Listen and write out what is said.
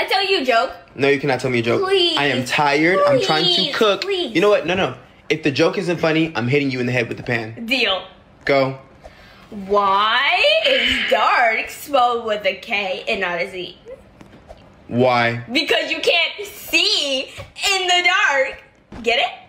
I tell you a joke. No, you cannot tell me a joke. Please. I am tired. Please. I'm trying to cook. Please. You know what? No, no. If the joke isn't funny, I'm hitting you in the head with the pan. Deal. Go. Why is dark spelled with a K and not a Z? Why? Because you can't see in the dark. Get it?